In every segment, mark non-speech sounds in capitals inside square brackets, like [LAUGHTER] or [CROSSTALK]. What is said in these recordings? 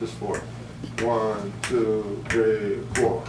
Just four. One, two, three, four.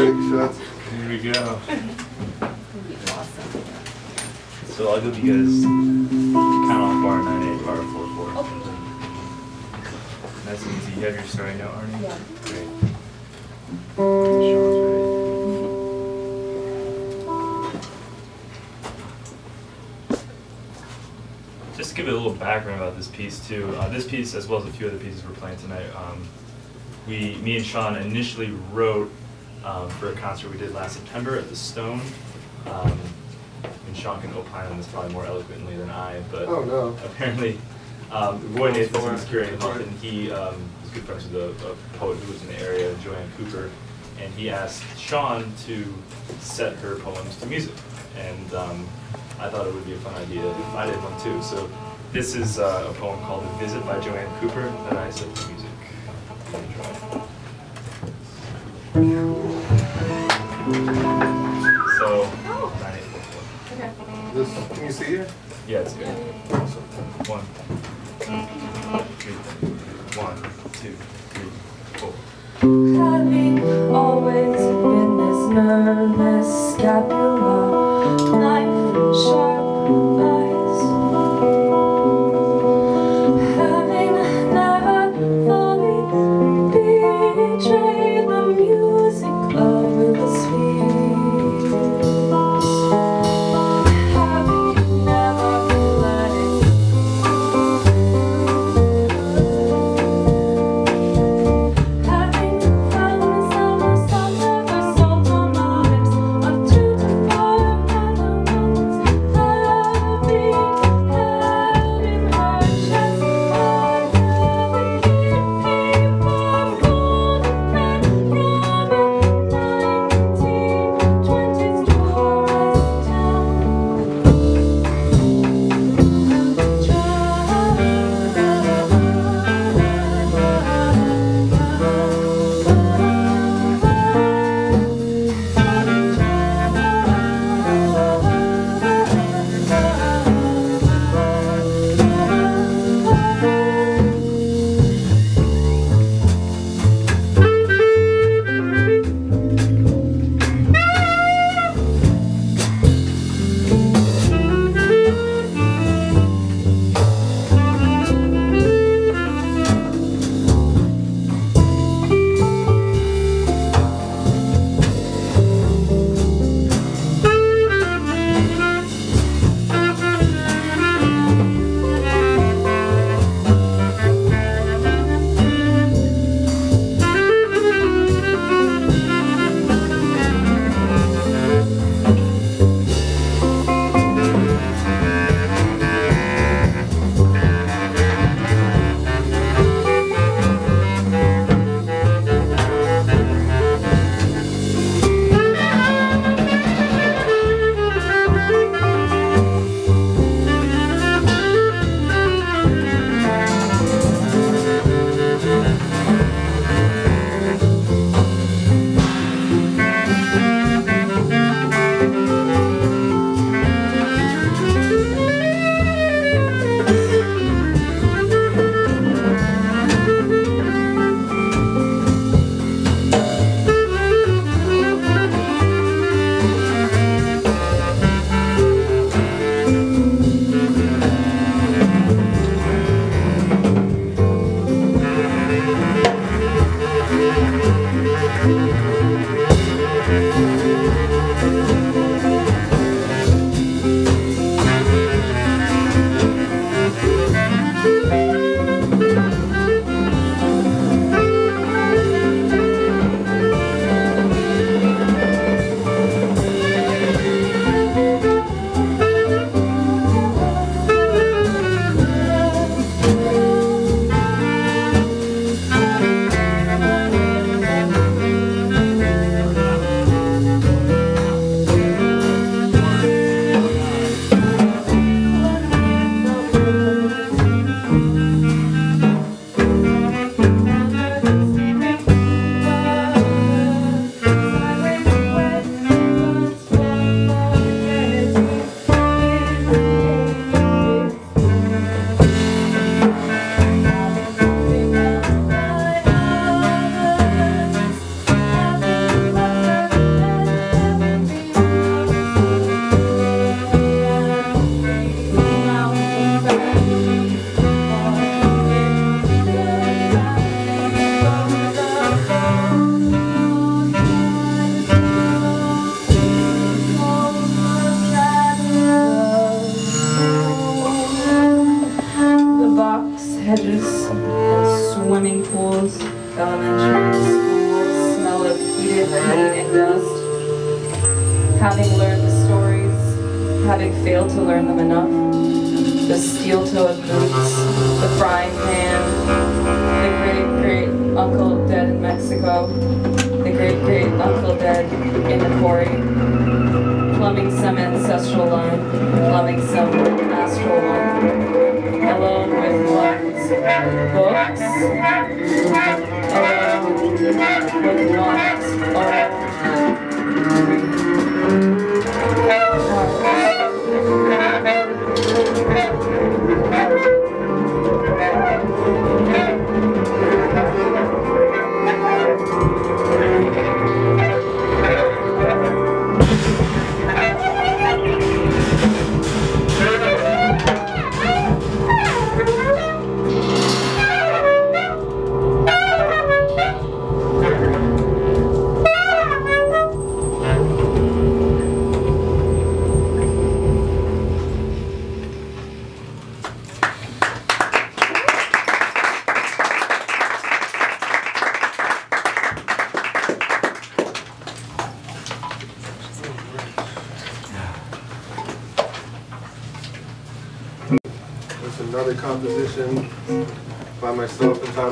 Ready, shots? Here we go. Awesome. So I'll give you guys count off bar nine eight, bar four four. Okay. Nice and easy. You have your starting note, Areni? Yeah. Great. Sean's ready. Just to give you a little background about this piece too. Uh, this piece, as well as a few other pieces we're playing tonight, um, we, me and Sean initially wrote um, for a concert we did last September at the Stone. Um, and Sean can opine on this probably more eloquently than I, but Oh, no. apparently, um, Roy Nathanson was curating the month, and he um, was good friends with a, a poet who was in the area, Joanne Cooper, and he asked Sean to set her poems to music. And um, I thought it would be a fun idea if I did one too. So this is uh, a poem called "The Visit" by Joanne Cooper that I set to music. Enjoy. So, nine eight four four. Okay. This, can you see here? Yeah, it's good. One, two, three. One, two, three, four. Having always been this nervous scapula, knife sharp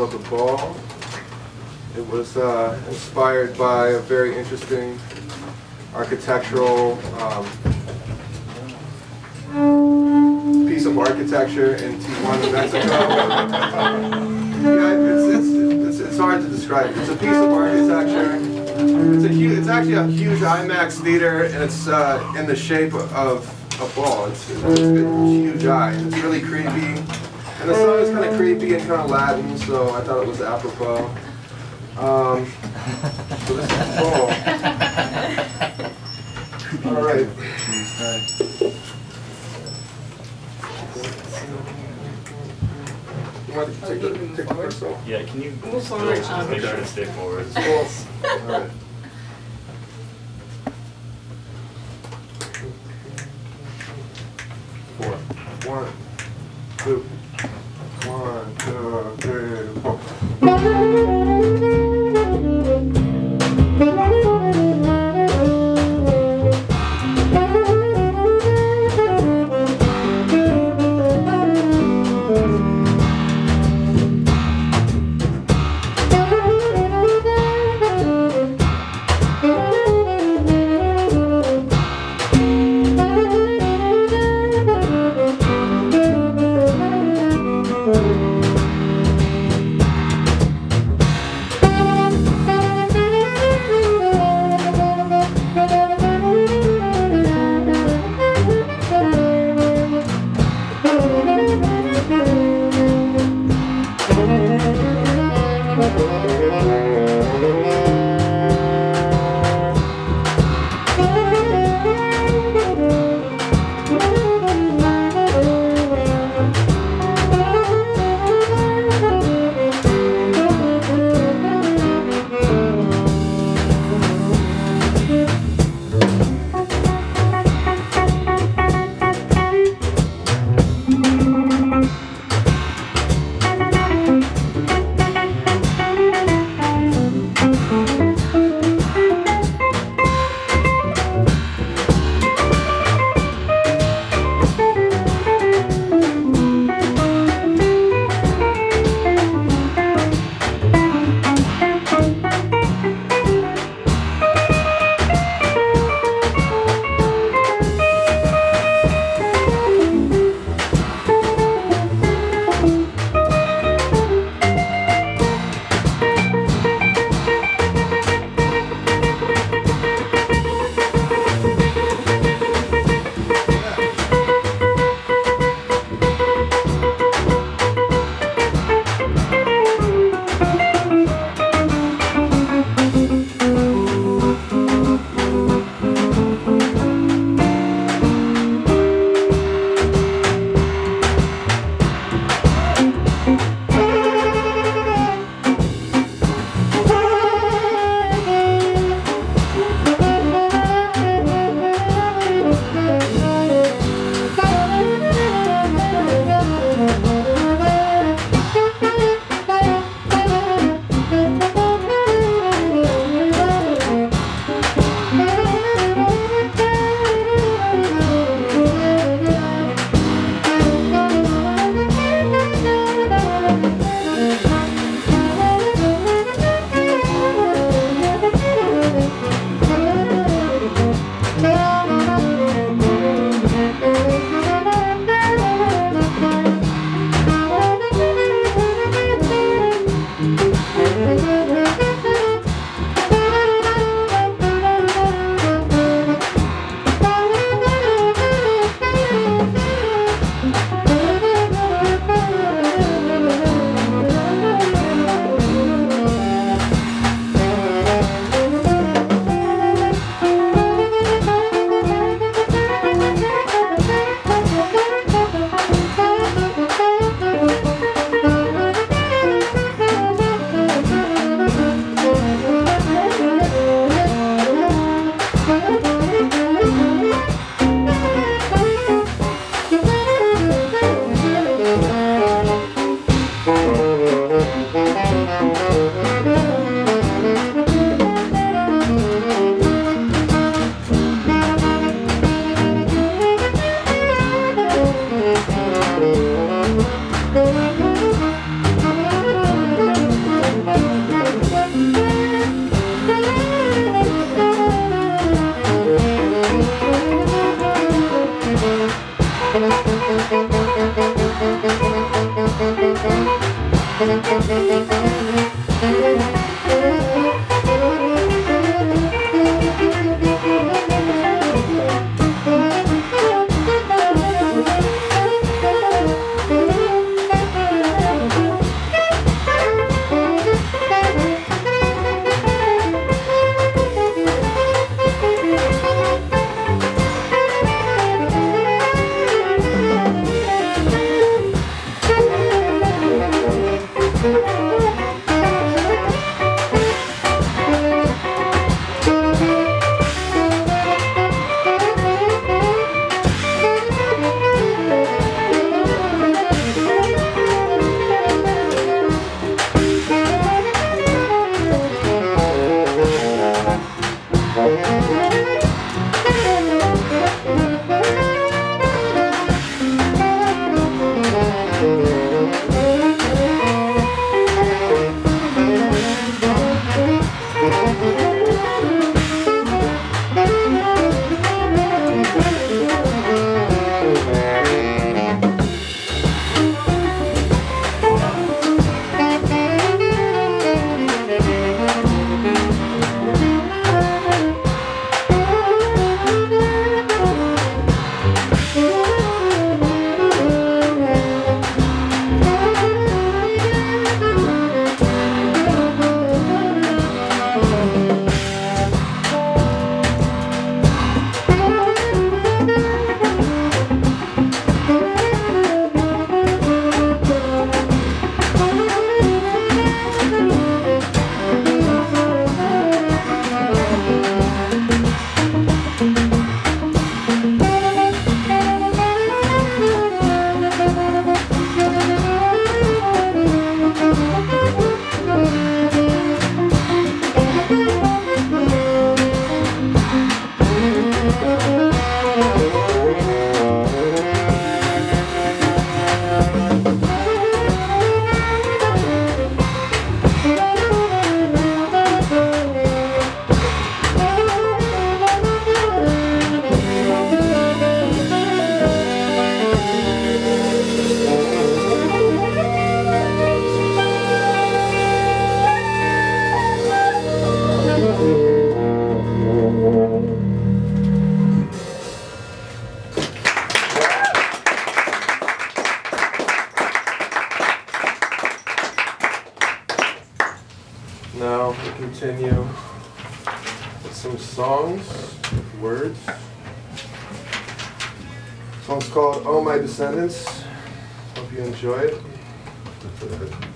entitled The Ball. It was uh, inspired by a very interesting architectural um, piece of architecture in Tijuana, Mexico. yeah, it's, it's, it's, it's hard to describe. It's a piece of architecture. It's a huge, it's actually a huge IMAX theater, and it's uh, in the shape of a ball. It's, it's a huge eye. It's really creepy. And the song is kind of creepy and kind of Latin, so I thought it was apropos. Um, so this is ball. [LAUGHS] All right. You want to take the, take the first song? Yeah, can you Move forward, just um, make sure to stay forward? Cool. Descendants. Hope you enjoy it.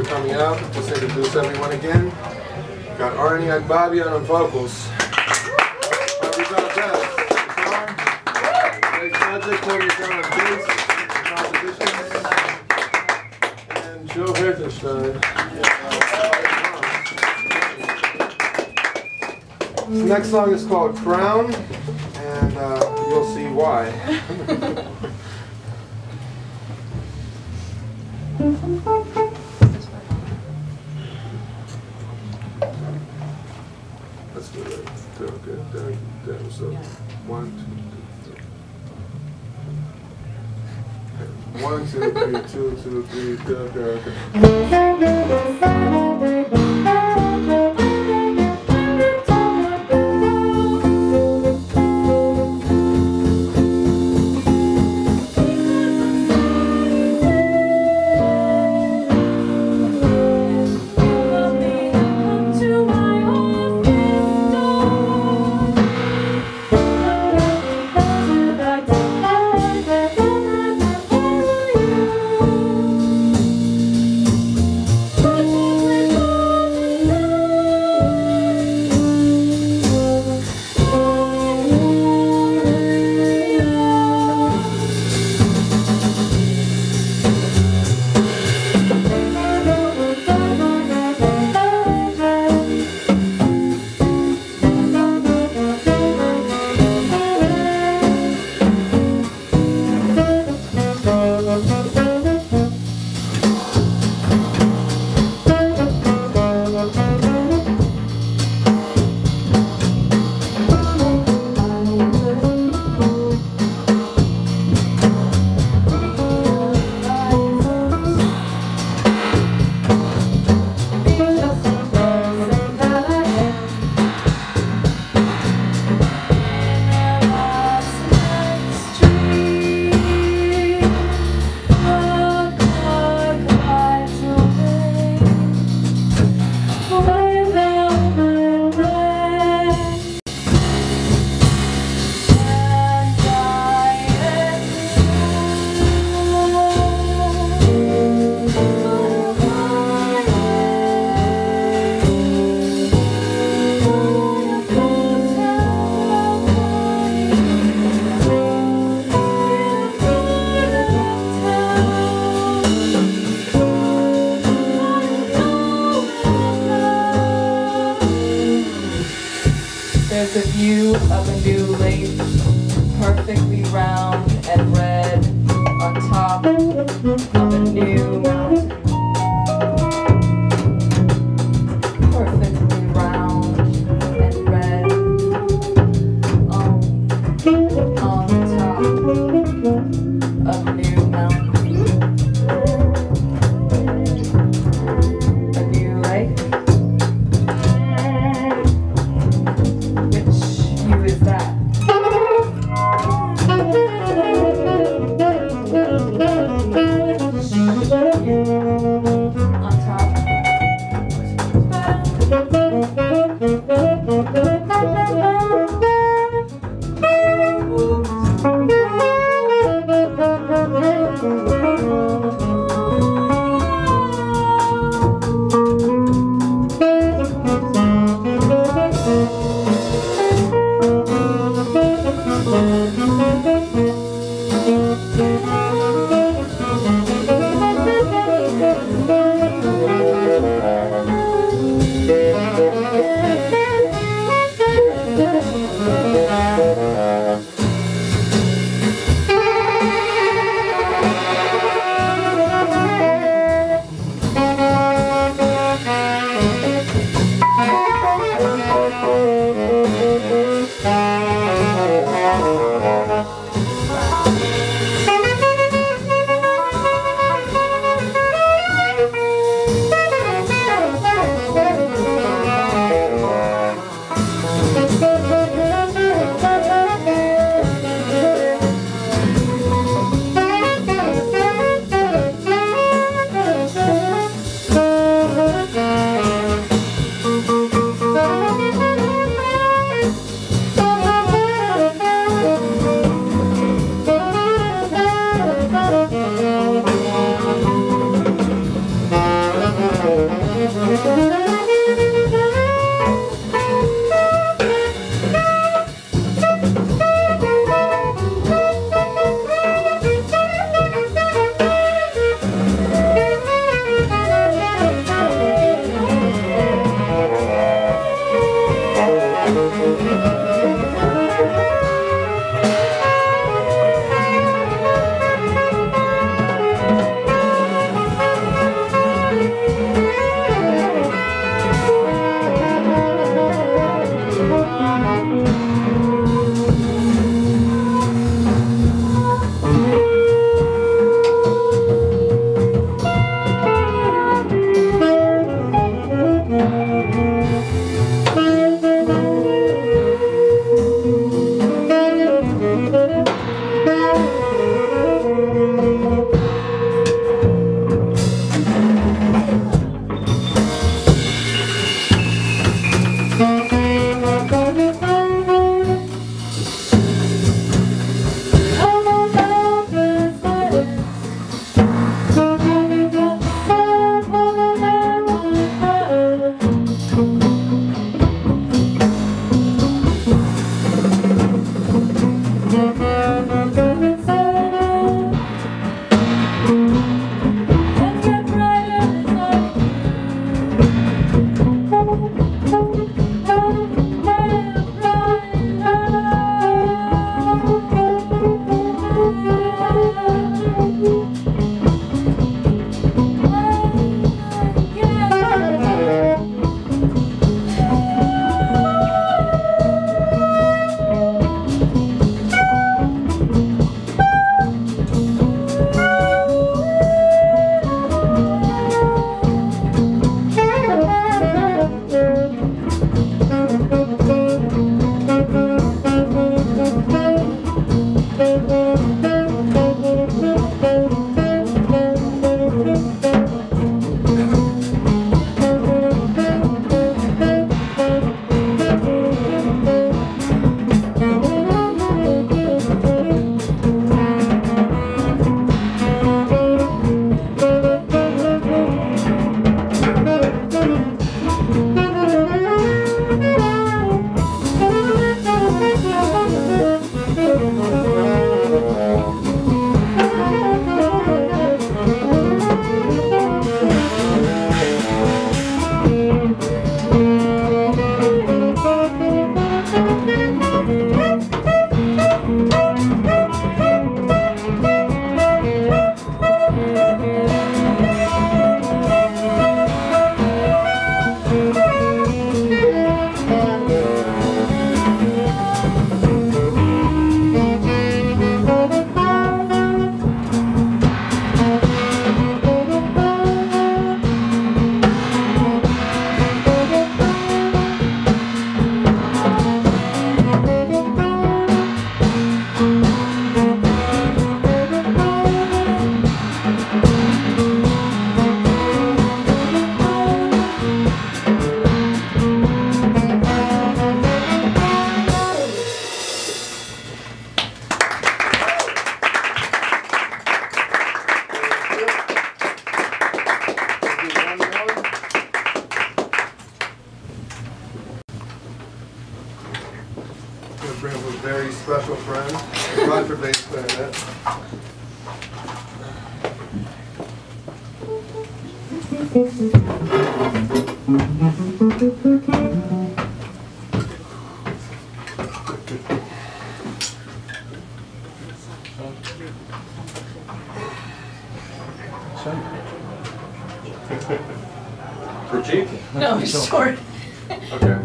For coming out. Just introduce everyone again. Got Areni on vocals. Bobby guitar. Greg Frederick, Cody Brown on bass, compositions. And Joe Hertenstein. This next song is called Crown, and uh, you'll see why. [LAUGHS] up. One, two, three. Okay. One, two, three, two, two, three, okay, okay. To perfectly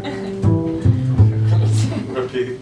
[LAUGHS] Okay.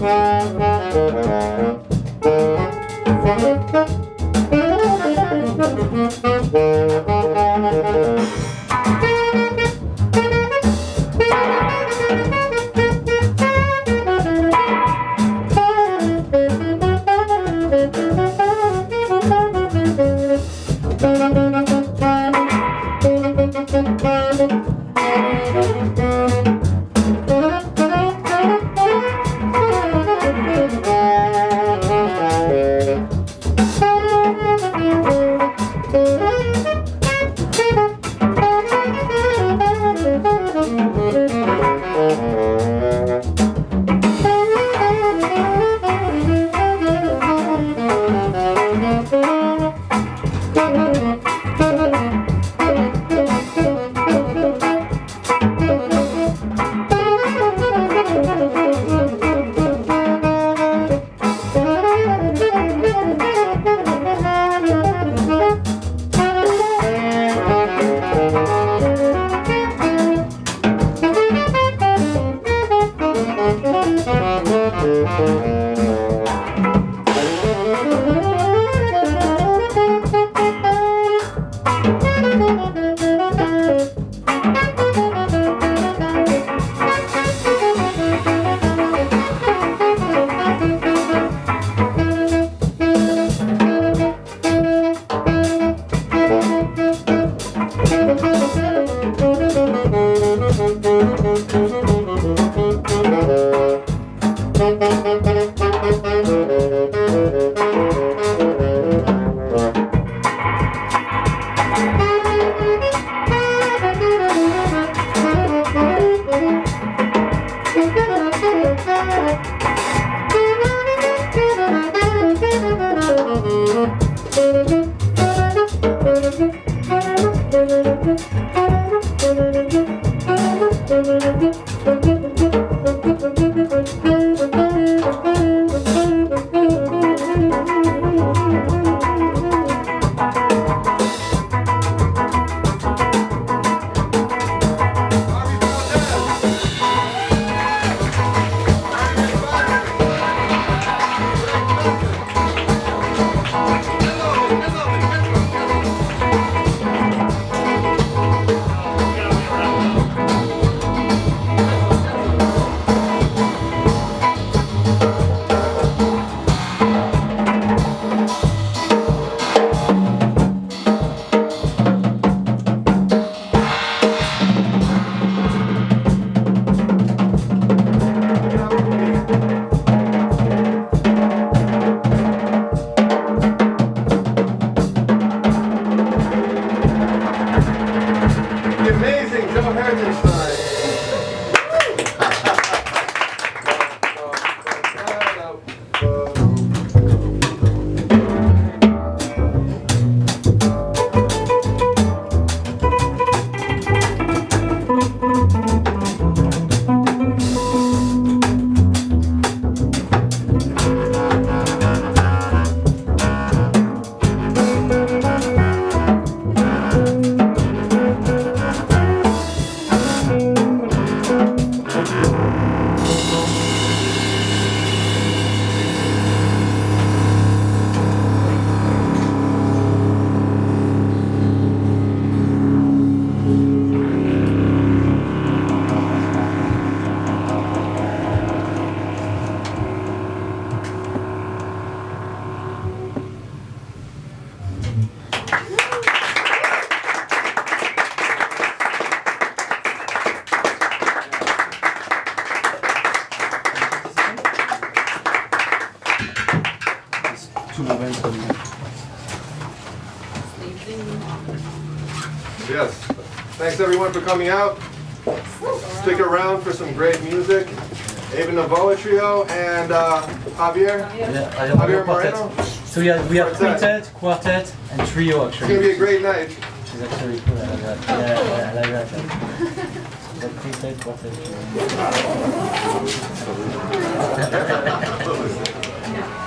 Thank you. for coming out. Stick around for some great music. Ava Novoa Trio and uh, Javier. Yeah, Javier Moreno. So we have quartet, quartet, and trio actually. It's gonna be a great night. She's actually cool. Yeah, yeah, I like that. quartet. [LAUGHS]